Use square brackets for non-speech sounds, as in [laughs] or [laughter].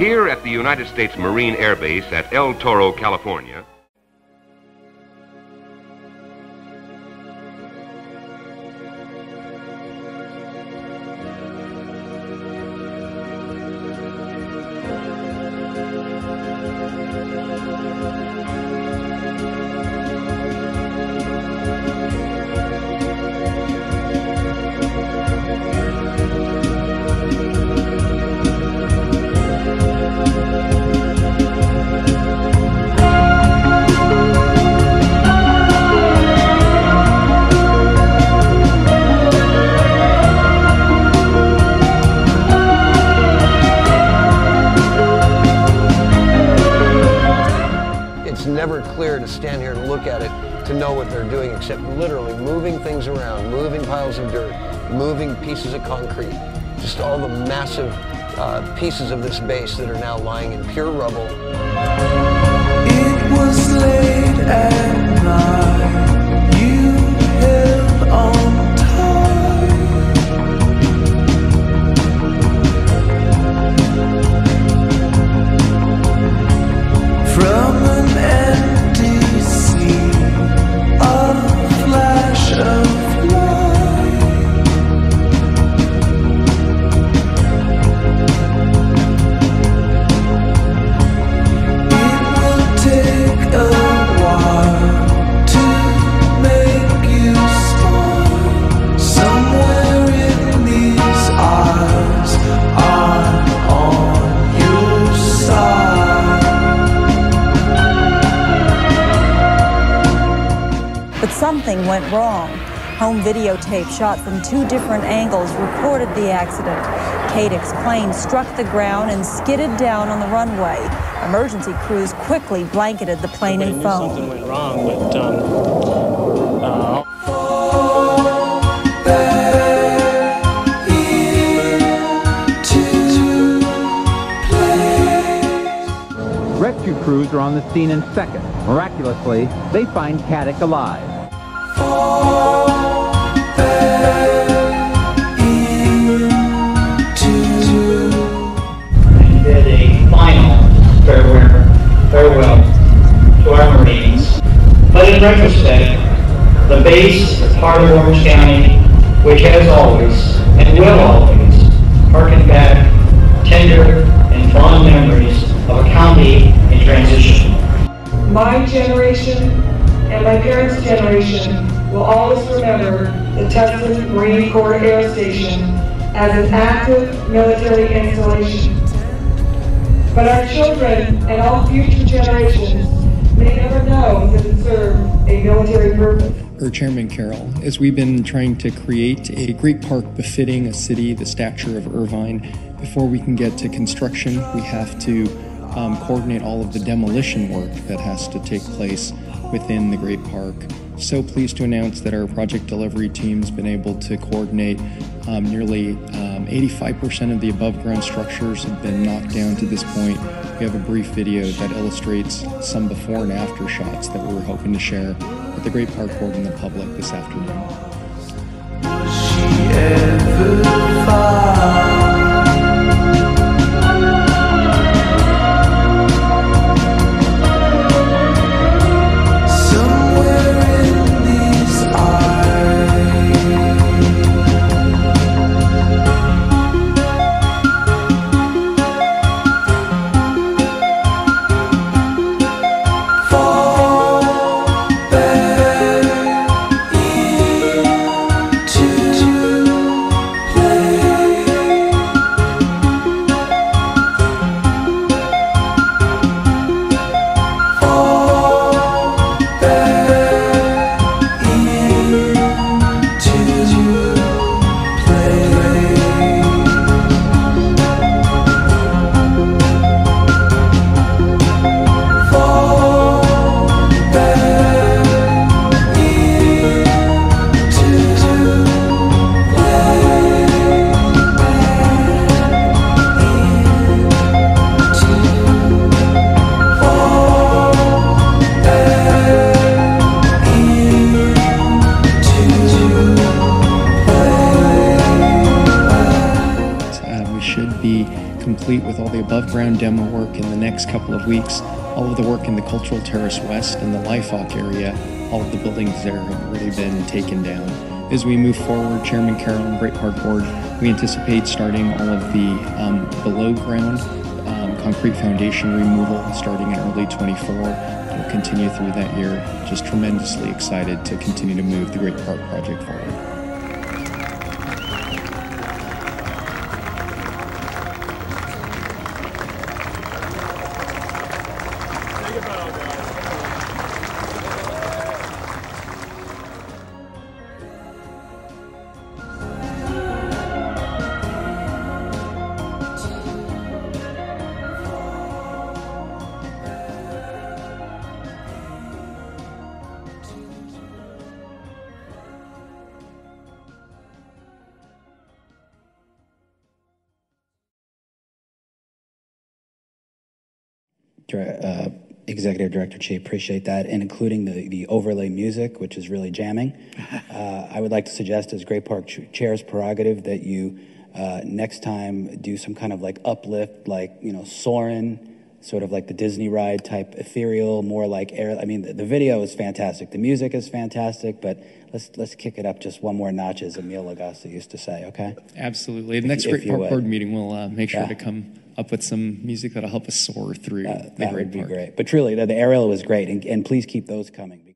Here at the United States Marine Air Base at El Toro, California, It's never clear to stand here and look at it to know what they're doing except literally moving things around, moving piles of dirt, moving pieces of concrete, just all the massive uh, pieces of this base that are now lying in pure rubble. It was late But something went wrong. Home videotape shot from two different angles recorded the accident. Cadix plane struck the ground and skidded down on the runway. Emergency crews quickly blanketed the plane in foam. something went wrong, but um, uh, Rescue crews are on the scene in seconds. Miraculously, they find Caddick alive. In to my bed a final farewell farewell to our meanings but in retrospect, the base is part of Orange County, which has always and will always harken back tender and fond memories of a county in transition. My generation and my parents' generation will always remember the Tustin Marine Corps Air Station as an active military installation. But our children and all future generations may never know that it served a military purpose. or Chairman Carroll, as we've been trying to create a great park befitting a city the stature of Irvine. Before we can get to construction, we have to um, coordinate all of the demolition work that has to take place within the great park. So pleased to announce that our project delivery team's been able to coordinate um, nearly um, 85% of the above ground structures have been knocked down to this point. We have a brief video that illustrates some before and after shots that we're hoping to share with the Great Park Board and the public this afternoon. Complete with all the above ground demo work in the next couple of weeks. All of the work in the Cultural Terrace West and the Lifelock area, all of the buildings there have already been taken down. As we move forward, Chairman Carroll and Great Park Board, we anticipate starting all of the um, below ground um, concrete foundation removal starting in early 24. We'll continue through that year. Just tremendously excited to continue to move the Great Park project forward. Uh, Executive Director Chi, appreciate that, and including the, the overlay music, which is really jamming. [laughs] Uh, I would like to suggest, as Great Park Ch- Chair's prerogative, that you uh, next time do some kind of like uplift, like you know Soarin', sort of like the Disney ride type ethereal, more like air. I mean, the, the video is fantastic, the music is fantastic, but let's let's kick it up just one more notch, as Emeril Lagasse used to say. Okay. Absolutely. The next If Great you Park. Board meeting, we'll uh, make sure Yeah. to come up with some music that'll help us soar through the That Great would be Park. great. But truly, the, the aerial was great, and, and please keep those coming.